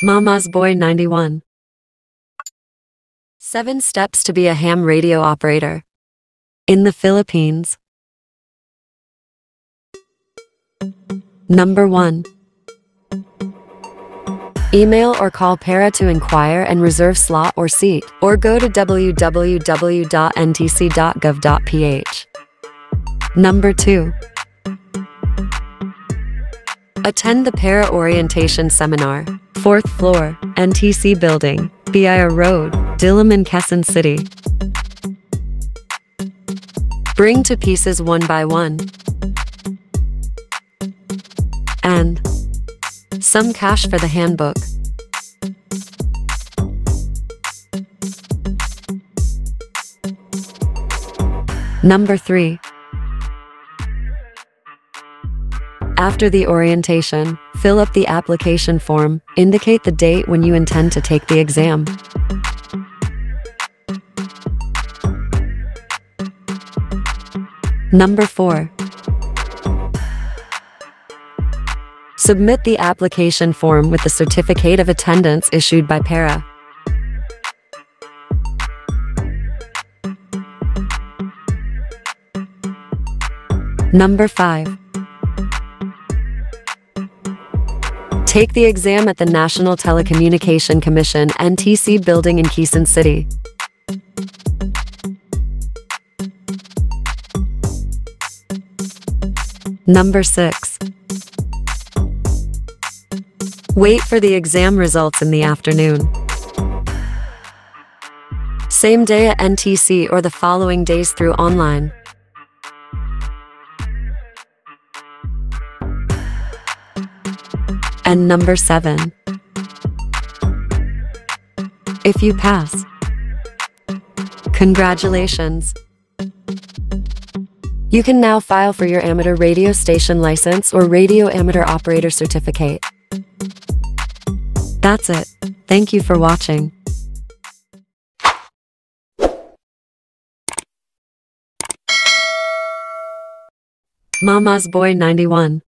Mama's Boy 91. 7 Steps to be a ham radio operator. In the Philippines. Number 1. Email or call PARA to inquire and reserve slot or seat, or go to www.ntc.gov.ph. Number 2. Attend the PARA Orientation Seminar, 4th floor, NTC Building, BIR Road, Diliman, Quezon City. Bring to pieces one by one. And some cash for the handbook. Number 3. After the orientation, fill up the application form, indicate the date when you intend to take the exam. Number 4. Submit the application form with the certificate of attendance issued by PARA. Number 5. Take the exam at the National Telecommunication Commission NTC building in Quezon City. Number 6. Wait for the exam results in the afternoon. Same day at NTC or the following days through online. And number 7. If you pass, congratulations. You can now file for your amateur radio station license or radio amateur operator certificate. That's it. Thank you for watching. Mama's Boy 91